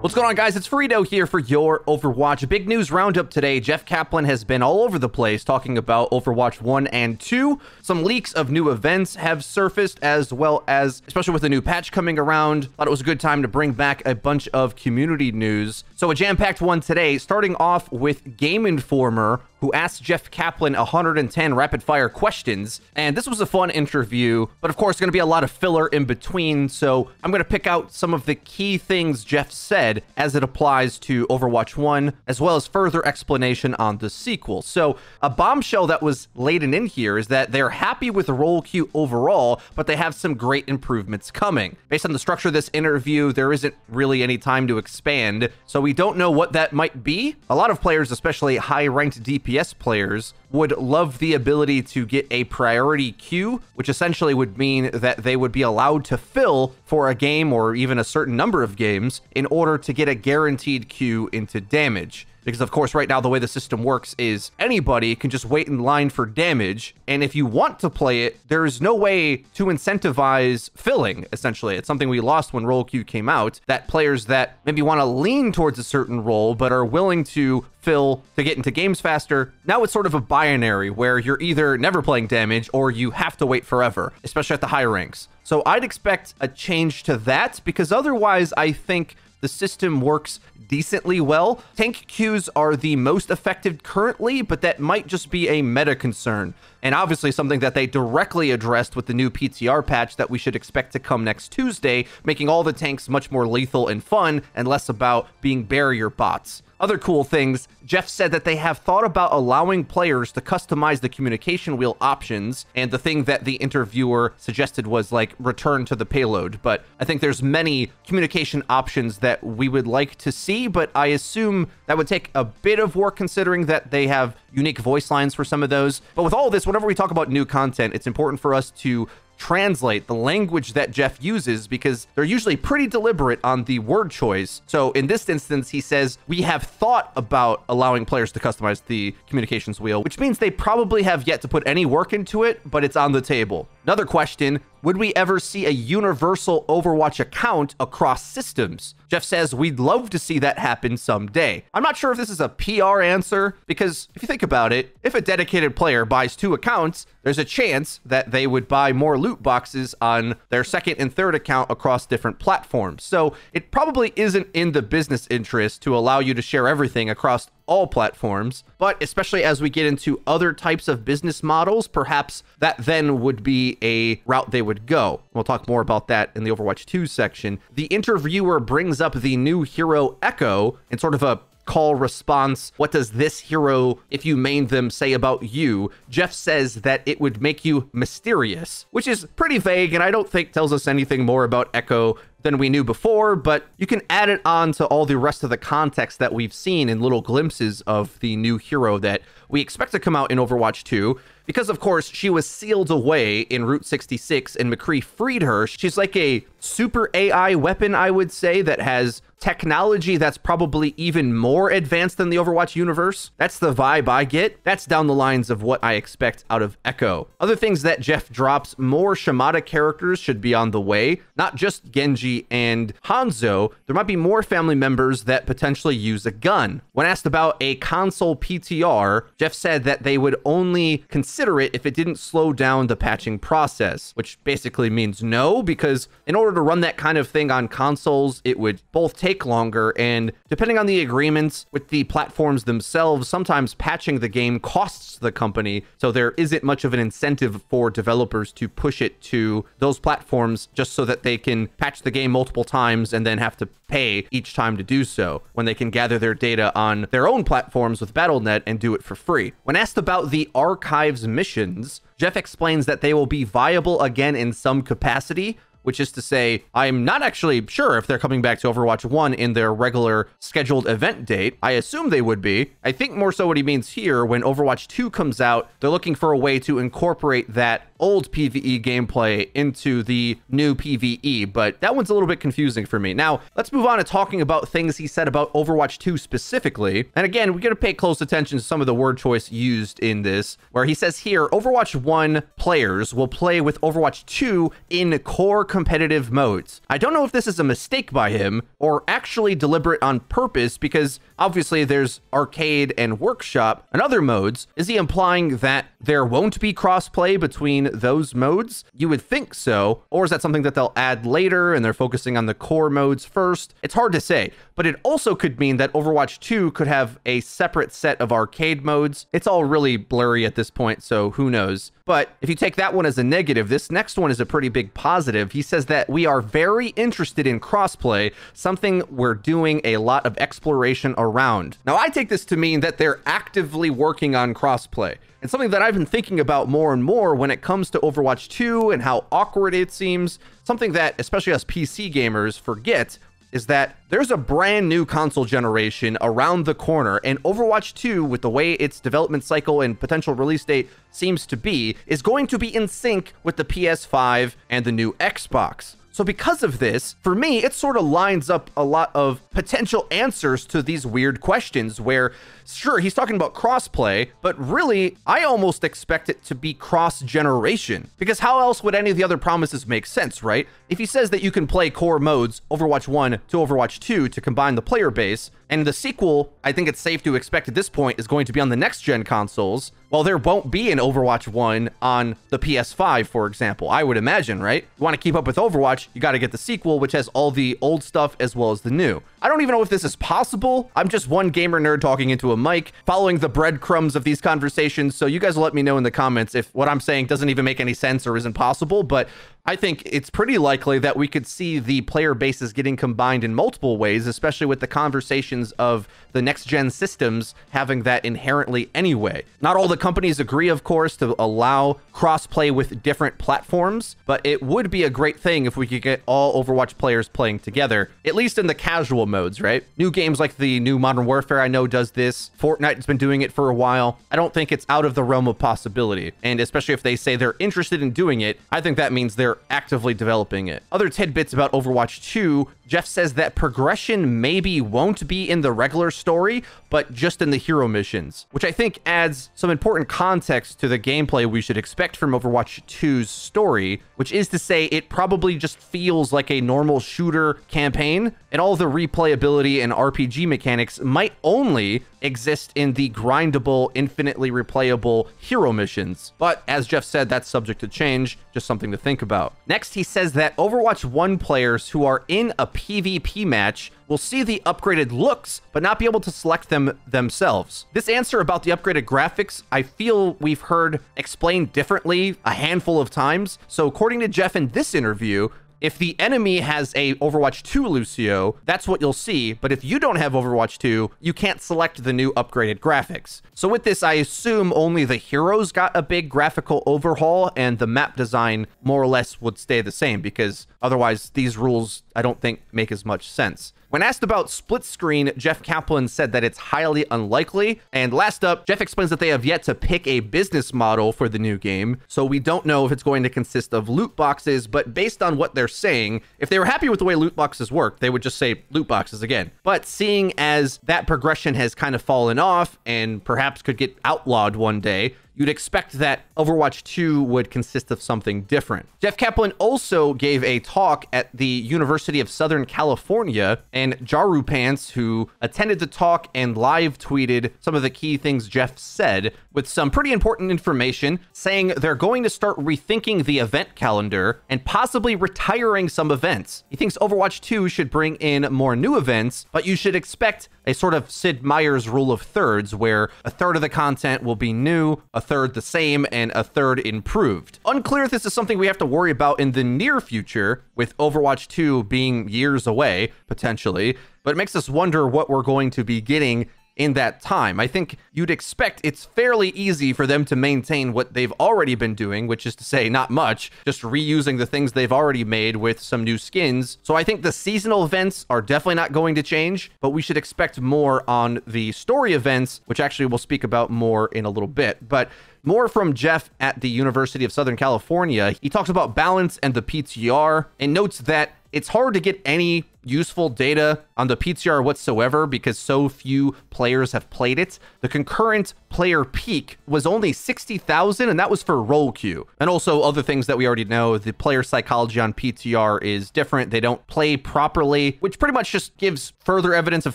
What's going on, guys? It's Frito here for your Overwatch. Big news roundup today. Jeff Kaplan has been all over the place talking about Overwatch 1 and 2. Some leaks of new events have surfaced, as well as, especially with the new patch coming around, thought it was a good time to bring back a bunch of community news. So, a jam packed one today, starting off with Game Informer, who asked Jeff Kaplan 110 rapid fire questions. And this was a fun interview, but of course, going to be a lot of filler in between. So I'm going to pick out some of the key things Jeff said as it applies to Overwatch 1, as well as further explanation on the sequel. So a bombshell that was laden in here is that they're happy with the role queue overall, but they have some great improvements coming. Based on the structure of this interview, there isn't really any time to expand, so we don't know what that might be. A lot of players, especially high ranked DP FPS players would love the ability to get a priority queue, which essentially would mean that they would be allowed to fill for a game or even a certain number of games in order to get a guaranteed queue into damage. Because, of course, right now, the way the system works is anybody can just wait in line for damage. And if you want to play it, there is no way to incentivize filling, essentially. It's something we lost when Role Queue came out, that players that maybe want to lean towards a certain role, but are willing to fill to get into games faster. Now it's sort of a binary where you're either never playing damage or you have to wait forever, especially at the higher ranks. So I'd expect a change to that because otherwise I think the system works decently well. Tank queues are the most effective currently, but that might just be a meta concern. And obviously something that they directly addressed with the new PTR patch that we should expect to come next Tuesday, making all the tanks much more lethal and fun and less about being barrier bots. Other cool things, Jeff said that they have thought about allowing players to customize the communication wheel options, and the thing that the interviewer suggested was like return to the payload. But I think there's many communication options that we would like to see, but I assume that would take a bit of work considering that they have unique voice lines for some of those. But with all this, whenever we talk about new content, it's important for us to translate the language that Jeff uses because they're usually pretty deliberate on the word choice. So in this instance, he says, We have thought about allowing players to customize the communications wheel, which means they probably have yet to put any work into it, but it's on the table. Another question would we ever see a universal Overwatch account across systems? Jeff says we'd love to see that happen someday. I'm not sure if this is a PR answer because if you think about it, if a dedicated player buys two accounts, there's a chance that they would buy more loot boxes on their second and third account across different platforms. So it probably isn't in the business interest to allow you to share everything across all platforms. But especially as we get into other types of business models, perhaps that then would be a route they would go. We'll talk more about that in the Overwatch 2 section. The interviewer brings up the new hero Echo in sort of a call response. What does this hero, if you main them, say about you? Jeff says that it would make you mysterious, which is pretty vague and I don't think tells us anything more about Echo than we knew before, but you can add it on to all the rest of the context that we've seen in little glimpses of the new hero that we expect to come out in Overwatch 2. Because, of course, she was sealed away in Route 66 and McCree freed her. She's like a super AI weapon, I would say, that has technology that's probably even more advanced than the Overwatch universe. That's the vibe I get. That's down the lines of what I expect out of Echo. Other things that Jeff drops more Shimada characters should be on the way, not just Genji and Hanzo. There might be more family members that potentially use a gun. When asked about a console PTR, Jeff said that they would only consider it if it didn't slow down the patching process, which basically means no, because in order to run that kind of thing on consoles, it would both take longer, and depending on the agreements with the platforms themselves, sometimes patching the game costs the company, so there isn't much of an incentive for developers to push it to those platforms just so that they can patch the game multiple times and then have to pay each time to do so when they can gather their data on their own platforms with Battle.net and do it for free. When asked about the archives missions, Jeff explains that they will be viable again in some capacity, which is to say, I'm not actually sure if they're coming back to Overwatch 1 in their regular scheduled event date. I assume they would be. I think more so what he means here, when Overwatch 2 comes out, they're looking for a way to incorporate that old PvE gameplay into the new PvE, but that one's a little bit confusing for me. Now, let's move on to talking about things he said about Overwatch 2 specifically. And again, we're going to pay close attention to some of the word choice used in this, where he says here, Overwatch 1 players will play with Overwatch 2 in core competitive modes. I don't know if this is a mistake by him or actually deliberate on purpose because obviously there's arcade and workshop and other modes. Is he implying that there won't be crossplay between those modes? You would think so. Or is that something that they'll add later and they're focusing on the core modes first? It's hard to say, but it also could mean that Overwatch 2 could have a separate set of arcade modes. It's all really blurry at this point, so who knows. But if you take that one as a negative, this next one is a pretty big positive. He says that we are very interested in crossplay, something we're doing a lot of exploration around. Now, I take this to mean that they're actively working on crossplay. And something that I've been thinking about more and more when it comes to Overwatch 2 and how awkward it seems, something that especially us PC gamers forget is that there's a brand new console generation around the corner, and Overwatch 2, with the way its development cycle and potential release date seems to be, is going to be in sync with the PS5 and the new Xbox. So because of this, for me, it sort of lines up a lot of potential answers to these weird questions where sure, he's talking about crossplay, but really, I almost expect it to be cross generation. Because how else would any of the other promises make sense, right? If he says that you can play core modes, Overwatch 1 to Overwatch 2, to combine the player base, and the sequel, I think it's safe to expect at this point, is going to be on the next gen consoles, well, there won't be an Overwatch 1 on the PS5, for example, I would imagine, right? You want to keep up with Overwatch, you got to get the sequel, which has all the old stuff as well as the new. I don't even know if this is possible. I'm just one gamer nerd talking into a mic, following the breadcrumbs of these conversations. So you guys will let me know in the comments if what I'm saying doesn't even make any sense or isn't possible. But I think it's pretty likely that we could see the player bases getting combined in multiple ways, especially with the conversations of the next gen systems having that inherently anyway. Not all the companies agree, of course, to allow crossplay with different platforms, but it would be a great thing if we could get all Overwatch players playing together, at least in the casual modes, right? New games like the new Modern Warfare I know does this. Fortnite's been doing it for a while. I don't think it's out of the realm of possibility. And especially if they say they're interested in doing it, I think that means they're actively developing it. Other tidbits about Overwatch 2 Jeff says that progression maybe won't be in the regular story, but just in the hero missions, which I think adds some important context to the gameplay we should expect from Overwatch 2's story, which is to say it probably just feels like a normal shooter campaign, and all the replayability and RPG mechanics might only exist in the grindable, infinitely replayable hero missions. But as Jeff said, that's subject to change, just something to think about. Next, he says that Overwatch 1 players who are in a PvP match will see the upgraded looks, but not be able to select them themselves. This answer about the upgraded graphics, I feel we've heard explained differently a handful of times. So according to Jeff in this interview, if the enemy has a Overwatch 2 Lucio, that's what you'll see. But if you don't have Overwatch 2, you can't select the new upgraded graphics. So with this, I assume only the heroes got a big graphical overhaul and the map design more or less would stay the same because otherwise these rules I don't think make as much sense. When asked about split screen, Jeff Kaplan said that it's highly unlikely. And last up, Jeff explains that they have yet to pick a business model for the new game, so we don't know if it's going to consist of loot boxes, but based on what they're saying, if they were happy with the way loot boxes work, they would just say loot boxes again. But seeing as that progression has kind of fallen off and perhaps could get outlawed one day, you'd expect that Overwatch 2 would consist of something different. Jeff Kaplan also gave a talk at the University of Southern California, and Jaru Pants, who attended the talk and live tweeted some of the key things Jeff said, with some pretty important information, saying they're going to start rethinking the event calendar and possibly retiring some events. He thinks Overwatch 2 should bring in more new events, but you should expect a sort of Sid Meier's rule of thirds, where a third of the content will be new, a third the same, and a third improved. Unclear if this is something we have to worry about in the near future, with Overwatch 2 being years away, potentially, but it makes us wonder what we're going to be getting in that time. I think you'd expect it's fairly easy for them to maintain what they've already been doing, which is to say, not much, just reusing the things they've already made with some new skins. So I think the seasonal events are definitely not going to change, but we should expect more on the story events, which actually we'll speak about more in a little bit. But more from Jeff at the University of Southern California. He talks about balance and the PTR and notes that it's hard to get any useful data on the PTR whatsoever because so few players have played it. The concurrent player peak was only 60,000, and that was for role queue. And also other things that we already know. The player psychology on PTR is different. They don't play properly, which pretty much just gives further evidence of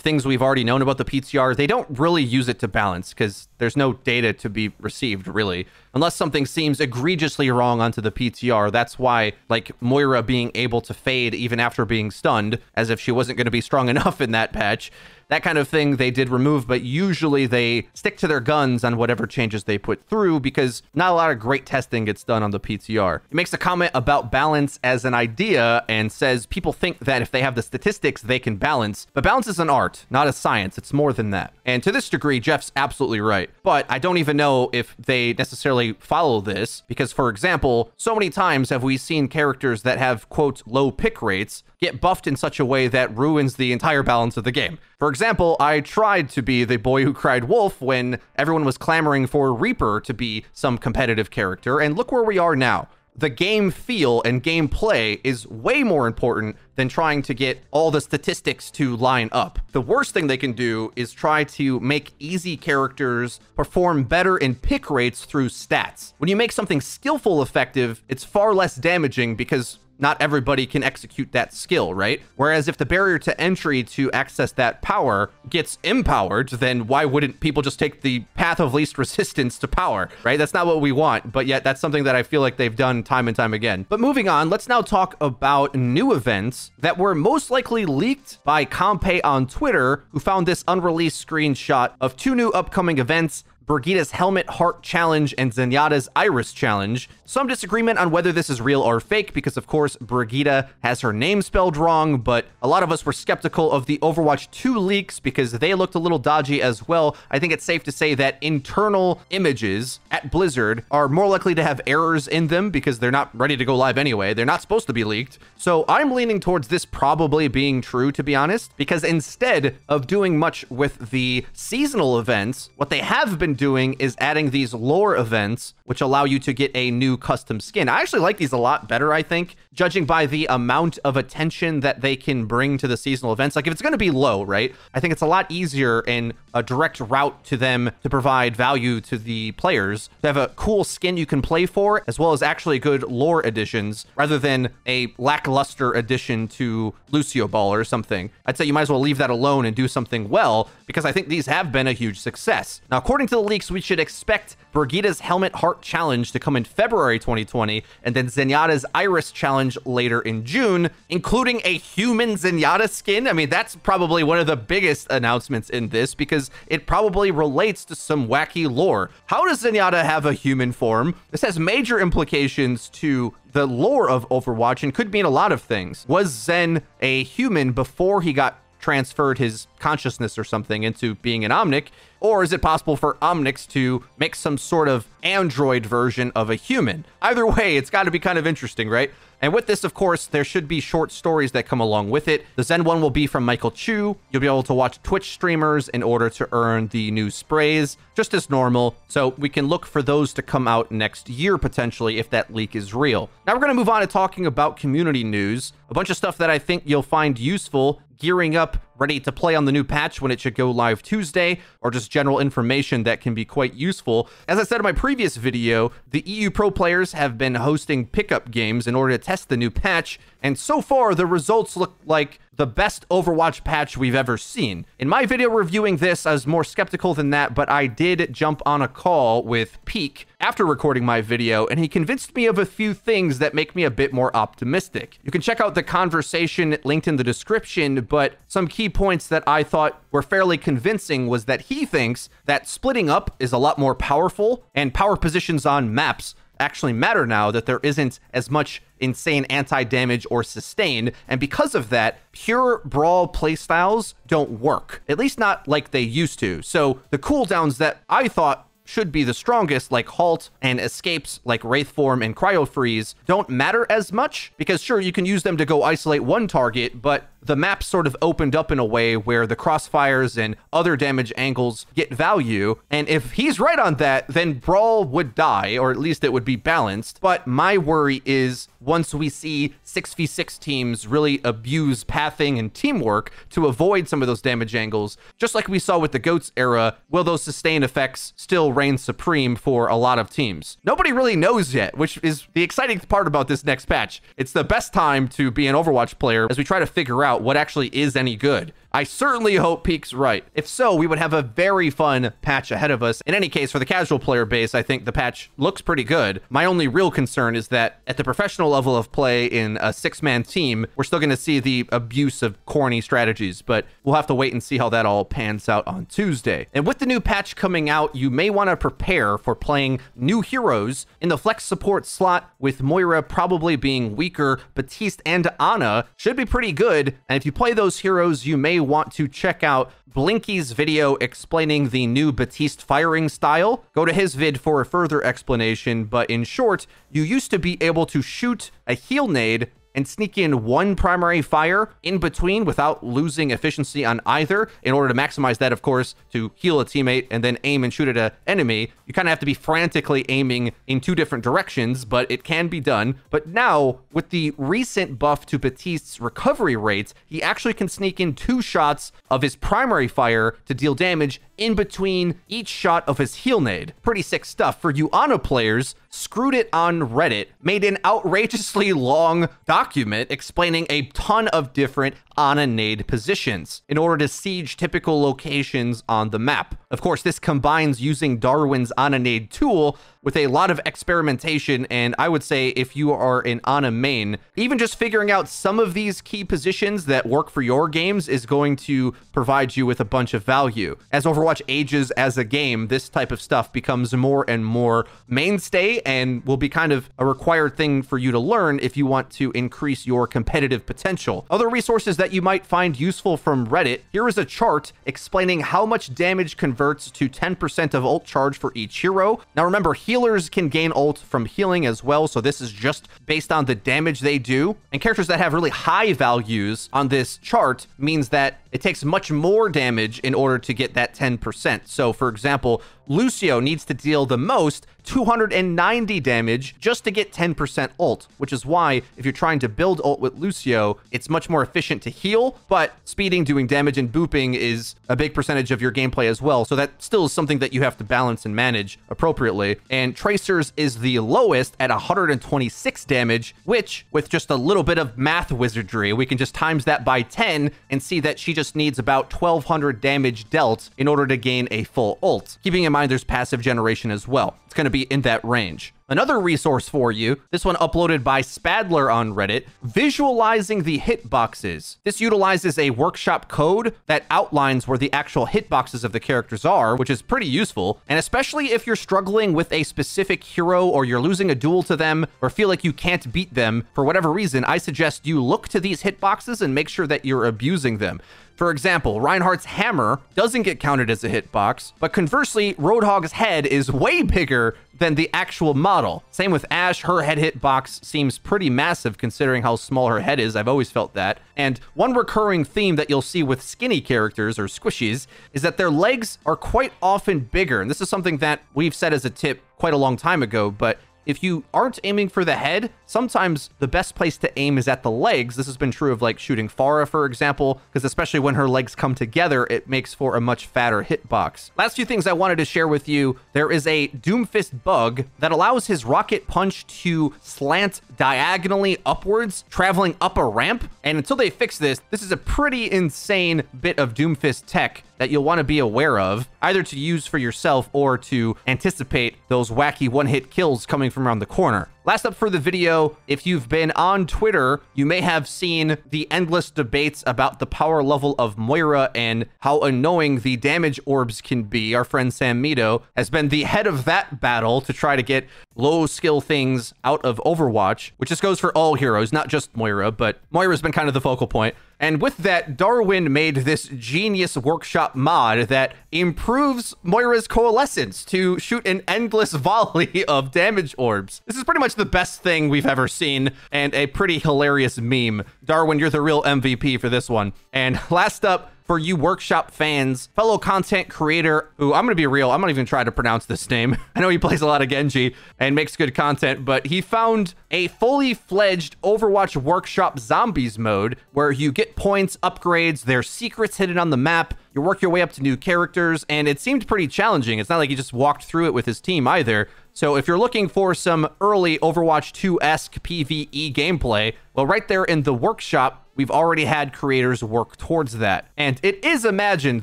things we've already known about the PTR. They don't really use it to balance because there's no data to be received, really unless something seems egregiously wrong onto the PTR. That's why, like, Moira being able to fade even after being stunned, as if she wasn't going to be strong enough in that patch, that kind of thing they did remove, but usually they stick to their guns on whatever changes they put through because not a lot of great testing gets done on the PTR. He makes a comment about balance as an idea and says people think that if they have the statistics, they can balance, but balance is an art, not a science. It's more than that. And to this degree, Jeff's absolutely right. But I don't even know if they necessarily follow this because, for example, so many times have we seen characters that have, quote, low pick rates get buffed in such a way that ruins the entire balance of the game. For example, I tried to be the boy who cried wolf when everyone was clamoring for Reaper to be some competitive character, and look where we are now the game feel and gameplay is way more important than trying to get all the statistics to line up. The worst thing they can do is try to make easy characters perform better in pick rates through stats. When you make something skillful effective, it's far less damaging because not everybody can execute that skill, right? Whereas if the barrier to entry to access that power gets empowered, then why wouldn't people just take the path of least resistance to power, right? That's not what we want, but yet that's something that I feel like they've done time and time again. But moving on, let's now talk about new events that were most likely leaked by Kompae on Twitter, who found this unreleased screenshot of two new upcoming events Brigitte's Helmet Heart Challenge and Zenyatta's Iris Challenge. Some disagreement on whether this is real or fake because, of course, Brigida has her name spelled wrong, but a lot of us were skeptical of the Overwatch 2 leaks because they looked a little dodgy as well. I think it's safe to say that internal images at Blizzard are more likely to have errors in them because they're not ready to go live anyway. They're not supposed to be leaked. So I'm leaning towards this probably being true, to be honest, because instead of doing much with the seasonal events, what they have been doing is adding these lore events, which allow you to get a new custom skin. I actually like these a lot better, I think, judging by the amount of attention that they can bring to the seasonal events. Like, if it's going to be low, right? I think it's a lot easier in a direct route to them to provide value to the players to have a cool skin you can play for, as well as actually good lore additions, rather than a lackluster addition to Lucio Ball or something. I'd say you might as well leave that alone and do something well, because I think these have been a huge success. Now, according to the leaks, we should expect Brigitte's Helmet Heart Challenge to come in February 2020, and then Zenyatta's Iris Challenge later in June, including a human Zenyatta skin. I mean, that's probably one of the biggest announcements in this because it probably relates to some wacky lore. How does Zenyatta have a human form? This has major implications to the lore of Overwatch and could mean a lot of things. Was Zen a human before he got transferred his consciousness or something into being an Omnic? Or is it possible for Omnics to make some sort of android version of a human? Either way, it's got to be kind of interesting, right? And with this, of course, there should be short stories that come along with it. The Zen one will be from Michael Chu. You'll be able to watch Twitch streamers in order to earn the new sprays, just as normal. So we can look for those to come out next year, potentially, if that leak is real. Now we're going to move on to talking about community news. A bunch of stuff that I think you'll find useful gearing up, ready to play on the new patch when it should go live Tuesday, or just general information that can be quite useful. As I said in my previous video, the EU Pro players have been hosting pickup games in order to test the new patch, and so far the results look like the best Overwatch patch we've ever seen. In my video reviewing this, I was more skeptical than that, but I did jump on a call with Peak after recording my video, and he convinced me of a few things that make me a bit more optimistic. You can check out the conversation linked in the description, but some key points that I thought were fairly convincing was that he thinks that splitting up is a lot more powerful, and power positions on maps actually matter now that there isn't as much insane anti-damage or sustain and because of that pure brawl playstyles don't work at least not like they used to. So the cooldowns that i thought should be the strongest, like Halt and escapes like Wraith Form and Cryo Freeze, don't matter as much because sure, you can use them to go isolate one target, but the map sort of opened up in a way where the crossfires and other damage angles get value. And if he's right on that, then Brawl would die, or at least it would be balanced. But my worry is once we see 6v6 teams really abuse pathing and teamwork to avoid some of those damage angles, just like we saw with the GOATS era, will those sustain effects still reign supreme for a lot of teams? Nobody really knows yet, which is the exciting part about this next patch. It's the best time to be an Overwatch player as we try to figure out what actually is any good. I certainly hope Peak's right. If so, we would have a very fun patch ahead of us. In any case, for the casual player base, I think the patch looks pretty good. My only real concern is that at the professional level of play in a six-man team, we're still going to see the abuse of corny strategies, but we'll have to wait and see how that all pans out on Tuesday. And with the new patch coming out, you may want to prepare for playing new heroes in the flex support slot with Moira probably being weaker. Baptiste and Ana should be pretty good. And if you play those heroes, you may want to check out Blinky's video explaining the new Baptiste firing style. Go to his vid for a further explanation, but in short, you used to be able to shoot a heal nade and sneak in one primary fire in between without losing efficiency on either in order to maximize that, of course, to heal a teammate and then aim and shoot at an enemy. You kind of have to be frantically aiming in two different directions, but it can be done. But now, with the recent buff to Baptiste's recovery rates, he actually can sneak in two shots of his primary fire to deal damage in between each shot of his heal nade. Pretty sick stuff. For you Ana players, screwed it on Reddit, made an outrageously long document explaining a ton of different Ana nade positions in order to siege typical locations on the map. Of course, this combines using Darwin's Ana nade tool with a lot of experimentation, and I would say if you are an Ana main, even just figuring out some of these key positions that work for your games is going to provide you with a bunch of value. As Overwatch ages as a game, this type of stuff becomes more and more mainstay and will be kind of a required thing for you to learn if you want to increase your competitive potential. Other resources that you might find useful from Reddit, here is a chart explaining how much damage converts to 10% of ult charge for each hero. Now remember, healers can gain ult from healing as well, so this is just based on the damage they do. And characters that have really high values on this chart means that it takes much more damage in order to get that 10%. So for example, Lucio needs to deal the most 290 damage just to get 10% ult, which is why if you're trying to build ult with Lucio, it's much more efficient to heal, but speeding, doing damage, and booping is a big percentage of your gameplay as well. So that still is something that you have to balance and manage appropriately. And Tracer's is the lowest at 126 damage, which with just a little bit of math wizardry, we can just times that by 10 and see that she just needs about 1200 damage dealt in order to gain a full ult. Keeping in mind there's passive generation as well. It's going to be in that range. Another resource for you, this one uploaded by Spadler on Reddit, visualizing the hitboxes. This utilizes a workshop code that outlines where the actual hitboxes of the characters are, which is pretty useful. And especially if you're struggling with a specific hero or you're losing a duel to them or feel like you can't beat them for whatever reason, I suggest you look to these hitboxes and make sure that you're abusing them. For example, Reinhardt's hammer doesn't get counted as a hitbox, but conversely, Roadhog's head is way bigger than the actual model. Same with Ashe, her head hitbox seems pretty massive considering how small her head is. I've always felt that. And one recurring theme that you'll see with skinny characters or squishies is that their legs are quite often bigger. And this is something that we've said as a tip quite a long time ago, but if you aren't aiming for the head, sometimes the best place to aim is at the legs. This has been true of like shooting Pharah, for example, because especially when her legs come together, it makes for a much fatter hitbox. Last few things I wanted to share with you. There is a Doomfist bug that allows his rocket punch to slant diagonally upwards, traveling up a ramp. And until they fix this, this is a pretty insane bit of Doomfist tech that you'll want to be aware of, either to use for yourself or to anticipate those wacky one-hit kills coming from around the corner. Last up for the video, if you've been on Twitter, you may have seen the endless debates about the power level of Moira and how annoying the damage orbs can be. Our friend Samito has been the head of that battle to try to get low skill things out of Overwatch, which just goes for all heroes, not just Moira, but Moira's been kind of the focal point. And with that, Darwin made this genius workshop mod that improves Moira's coalescence to shoot an endless volley of damage orbs. This is pretty much the best thing we've ever seen and a pretty hilarious meme. Darwin, you're the real MVP for this one. And last up, for you workshop fans, fellow content creator who I'm going to be real, I'm not even trying to pronounce this name. I know he plays a lot of Genji and makes good content, but he found a fully fledged Overwatch Workshop Zombies mode where you get points, upgrades, there's secrets hidden on the map. You work your way up to new characters, and it seemed pretty challenging. It's not like he just walked through it with his team either. So if you're looking for some early Overwatch 2-esque PvE gameplay, well, right there in the workshop, we've already had creators work towards that. And it is imagined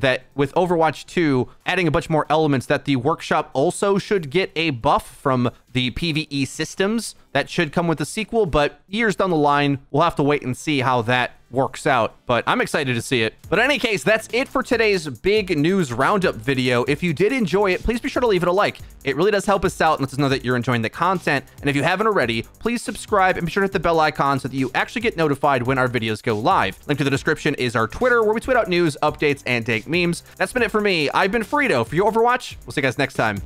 that with Overwatch 2 adding a bunch more elements that the workshop also should get a buff from the PvE systems that should come with the sequel, but years down the line, we'll have to wait and see how that works out, but I'm excited to see it. But in any case, that's it for today's big news roundup video. If you did enjoy it, please be sure to leave it a like. It really does help us out and lets us know that you're enjoying the content. And if you haven't already, please subscribe and be sure to hit the bell icon so that you actually get notified when our videos go live. Link to the description is our Twitter, where we tweet out news, updates, and dank memes. That's been it for me. I've been Frito for your Overwatch. We'll see you guys next time.